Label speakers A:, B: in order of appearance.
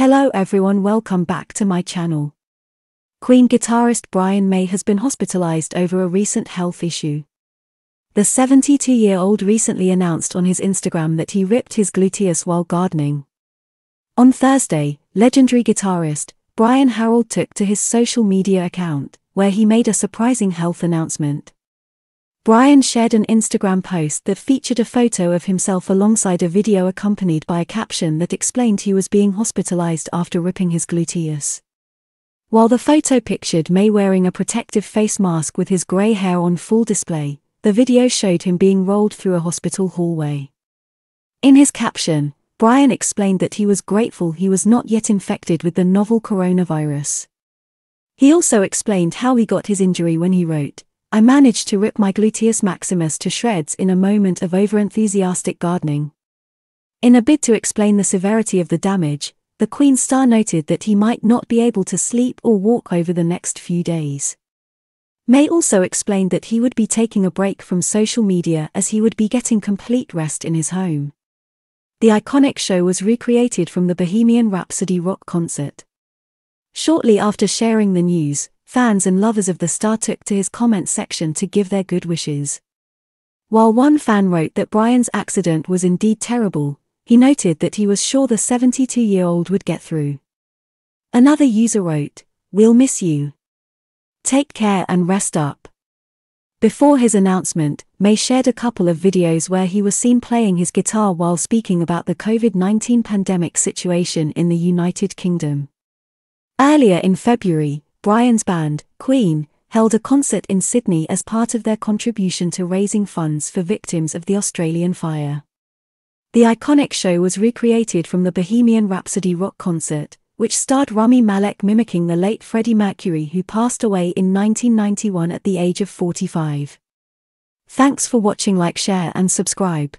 A: Hello everyone welcome back to my channel. Queen guitarist Brian May has been hospitalized over a recent health issue. The 72-year-old recently announced on his Instagram that he ripped his gluteus while gardening. On Thursday, legendary guitarist, Brian Harold took to his social media account, where he made a surprising health announcement. Brian shared an Instagram post that featured a photo of himself alongside a video accompanied by a caption that explained he was being hospitalized after ripping his gluteus. While the photo pictured May wearing a protective face mask with his grey hair on full display, the video showed him being rolled through a hospital hallway. In his caption, Brian explained that he was grateful he was not yet infected with the novel coronavirus. He also explained how he got his injury when he wrote, I managed to rip my gluteus maximus to shreds in a moment of overenthusiastic gardening. In a bid to explain the severity of the damage, the Queen star noted that he might not be able to sleep or walk over the next few days. May also explained that he would be taking a break from social media as he would be getting complete rest in his home. The iconic show was recreated from the Bohemian Rhapsody rock concert. Shortly after sharing the news, fans and lovers of the star took to his comment section to give their good wishes. While one fan wrote that Brian's accident was indeed terrible, he noted that he was sure the 72 year old would get through. Another user wrote, We'll miss you. Take care and rest up. Before his announcement, May shared a couple of videos where he was seen playing his guitar while speaking about the COVID 19 pandemic situation in the United Kingdom. Earlier in February, Brian's band, Queen, held a concert in Sydney as part of their contribution to raising funds for victims of the Australian fire. The iconic show was recreated from the Bohemian Rhapsody rock concert, which starred Rami Malek mimicking the late Freddie Mercury who passed away in 1991 at the age of 45. Thanks for watching like share and subscribe.